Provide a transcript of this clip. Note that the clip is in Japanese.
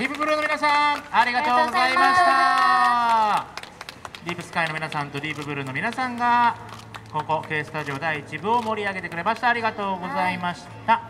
リブブルーの皆さんありがとうございました。ディープスカイの皆さんとディープブルーの皆さんがここ K スタジオ第1部を盛り上げてくれました。ありがとうございました、